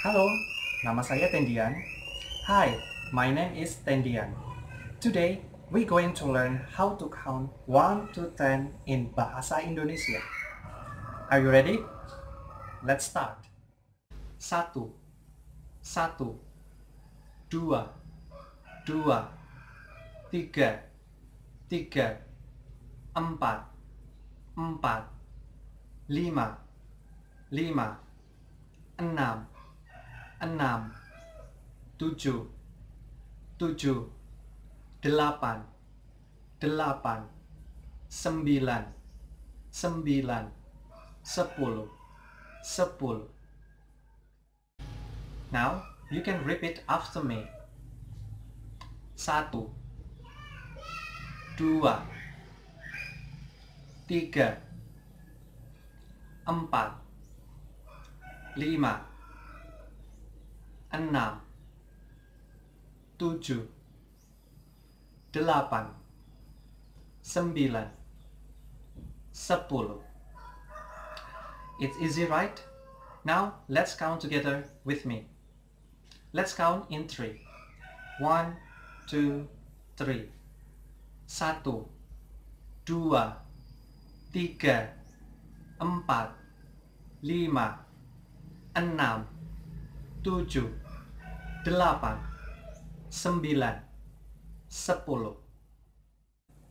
Halo, nama saya Tendian. Hi, my name is Tendian. Today, we going to learn how to count 1 to 10 in Bahasa Indonesia. Are you ready? Let's start. Satu, satu, dua, dua, tiga, tiga, empat, empat, lima, lima, enam, enam, tujuh, tujuh, delapan, delapan, sembilan, sembilan, sepuluh, sepuluh. Now, you can repeat after me. Satu, dua, tiga, empat, lima, enam, tujuh, delapan, sembilan, sepuluh. It's easy, right? Now, let's count together with me. Let's count in three. One, two, three. Satu, dua, tiga, empat, lima, enam, tujuh, delapan, sembilan, sepuluh.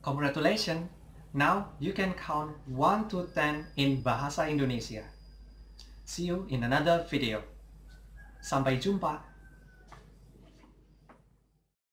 Congratulations! Now you can count 1 to 10 in Bahasa Indonesia. See you in another video. Sampai jumpa!